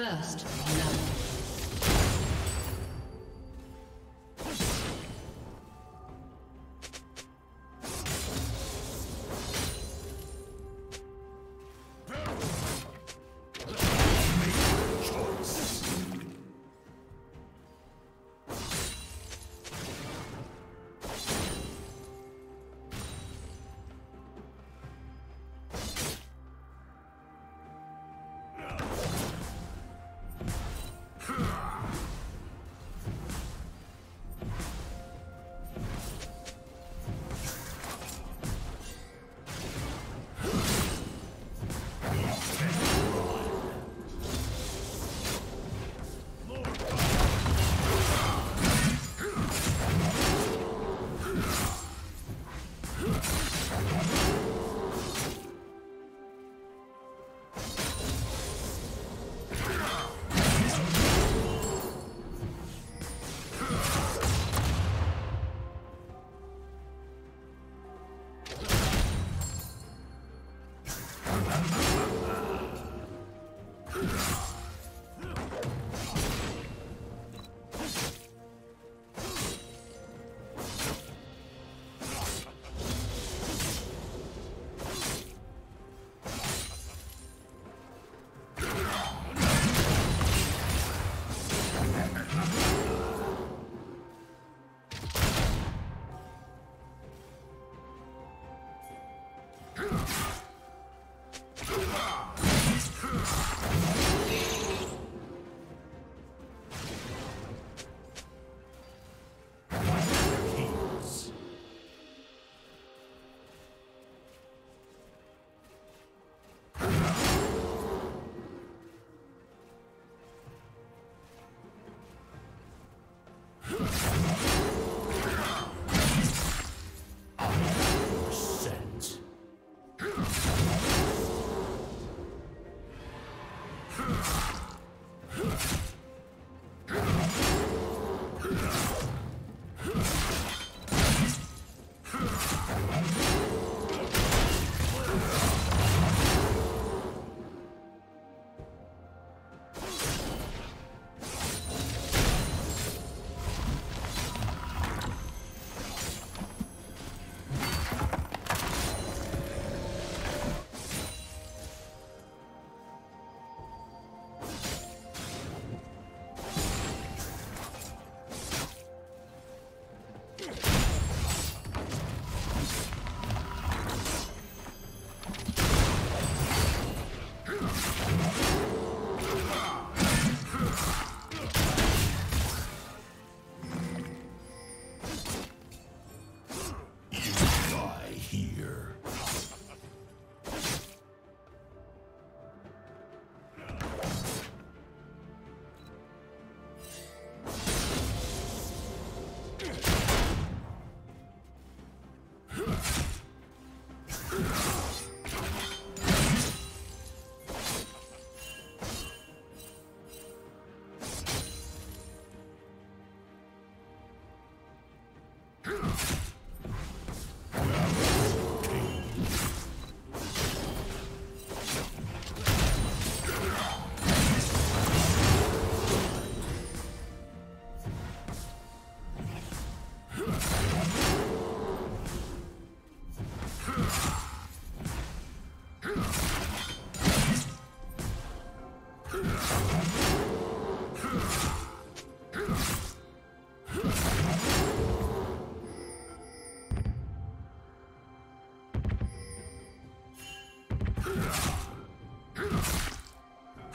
First blood.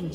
Killing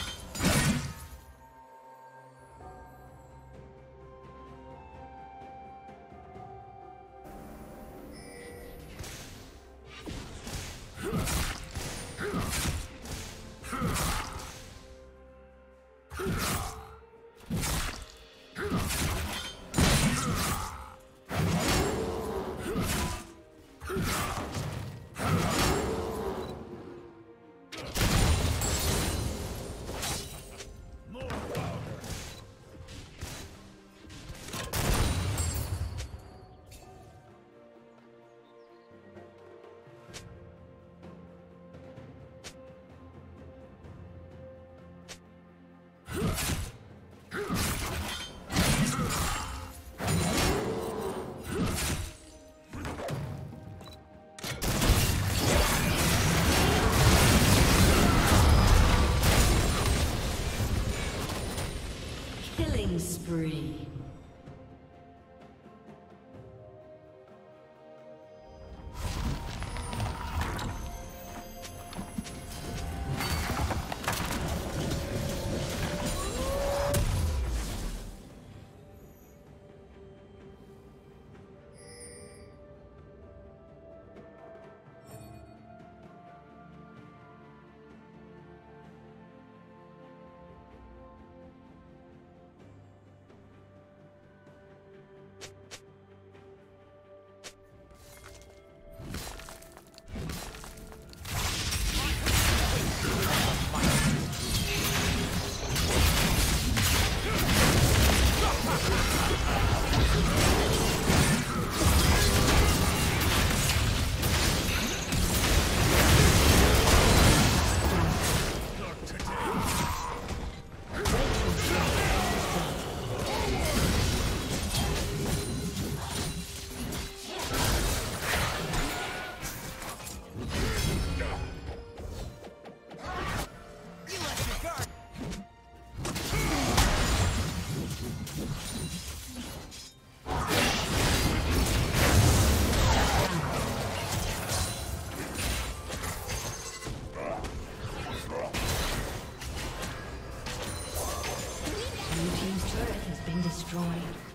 Now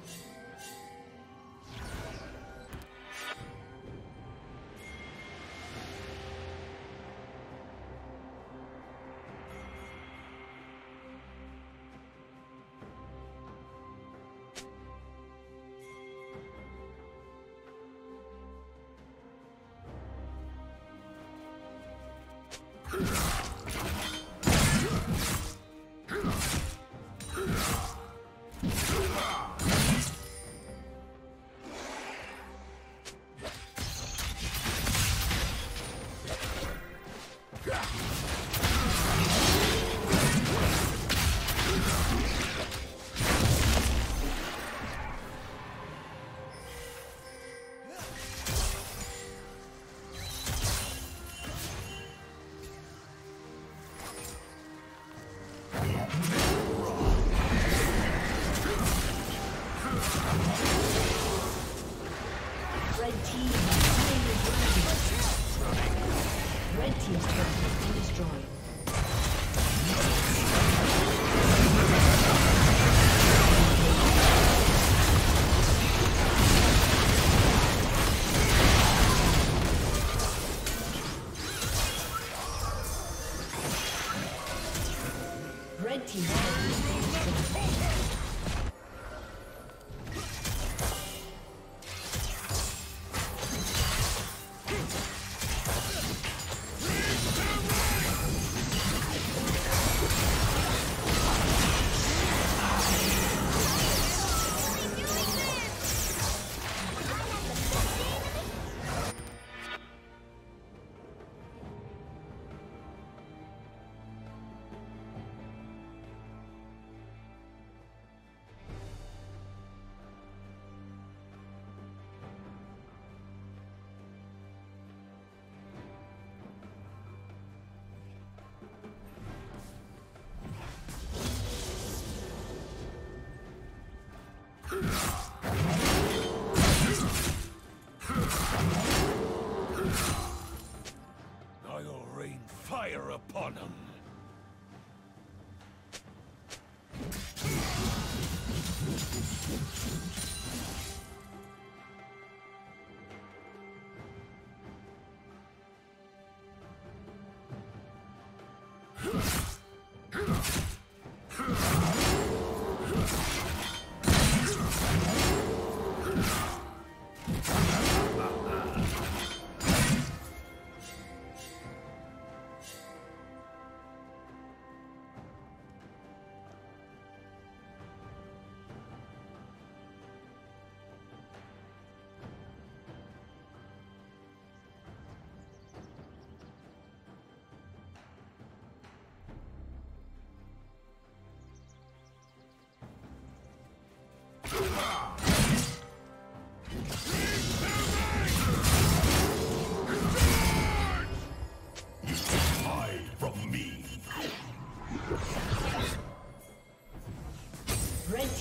Huh.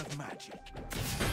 Of magic.